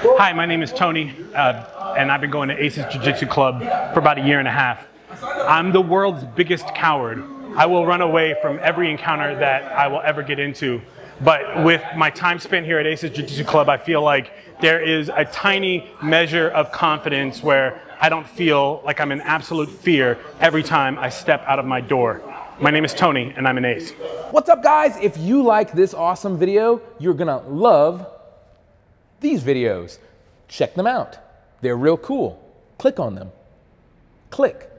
Hi, my name is Tony, uh, and I've been going to Aces Jiu Jitsu Club for about a year and a half. I'm the world's biggest coward. I will run away from every encounter that I will ever get into. But with my time spent here at Aces Jiu Jitsu Club, I feel like there is a tiny measure of confidence where I don't feel like I'm in absolute fear every time I step out of my door. My name is Tony, and I'm an ace. What's up, guys? If you like this awesome video, you're gonna love these videos. Check them out. They're real cool. Click on them. Click.